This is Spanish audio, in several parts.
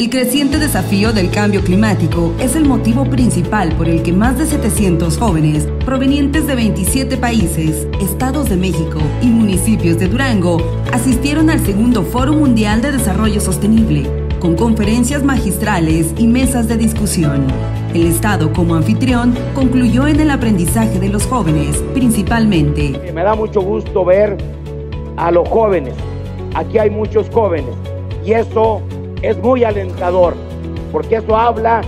El creciente desafío del cambio climático es el motivo principal por el que más de 700 jóvenes provenientes de 27 países, estados de México y municipios de Durango asistieron al segundo Foro Mundial de Desarrollo Sostenible, con conferencias magistrales y mesas de discusión. El Estado como anfitrión concluyó en el aprendizaje de los jóvenes, principalmente. Me da mucho gusto ver a los jóvenes. Aquí hay muchos jóvenes y eso es muy alentador, porque eso habla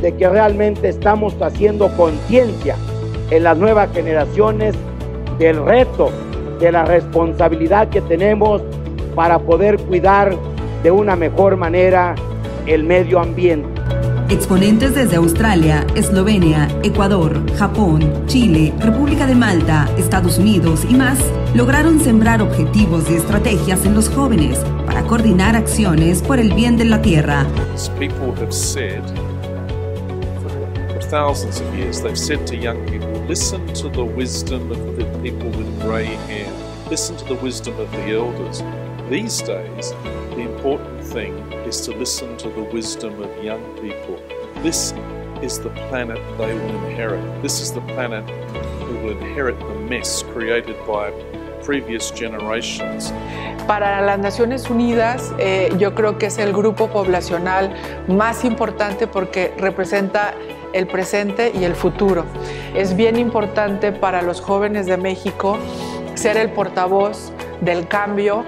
de que realmente estamos haciendo conciencia en las nuevas generaciones del reto, de la responsabilidad que tenemos para poder cuidar de una mejor manera el medio ambiente. Exponentes desde Australia, Eslovenia, Ecuador, Japón, Chile, República de Malta, Estados Unidos y más lograron sembrar objetivos y estrategias en los jóvenes para coordinar acciones por el bien de la tierra. People have said, for thousands of years, they've said to young people, listen to the wisdom of the people with grey hair, listen to the wisdom of the elders. These days, the important thing is to listen to the wisdom of young people. This is the planet they will inherit. This is the planet who will inherit the mess created by previous generations. Para las Naciones Unidas, eh, yo creo que es el grupo poblacional más importante porque representa el presente y el futuro. Es bien importante para los jóvenes de México ser el portavoz del cambio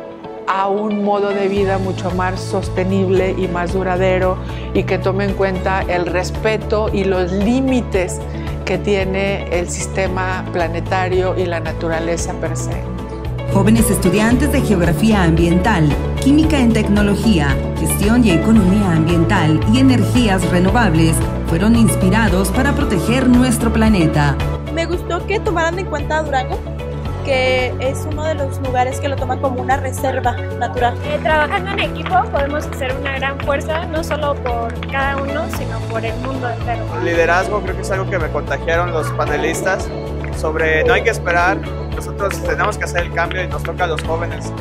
a un modo de vida mucho más sostenible y más duradero y que tome en cuenta el respeto y los límites que tiene el sistema planetario y la naturaleza per se. Jóvenes estudiantes de Geografía Ambiental, Química en Tecnología, Gestión y Economía Ambiental y Energías Renovables fueron inspirados para proteger nuestro planeta. Me gustó que tomaran en cuenta Durango que es uno de los lugares que lo toman como una reserva natural. Eh, trabajando en equipo podemos hacer una gran fuerza, no solo por cada uno, sino por el mundo entero. El liderazgo creo que es algo que me contagiaron los panelistas sobre no hay que esperar, nosotros tenemos que hacer el cambio y nos toca a los jóvenes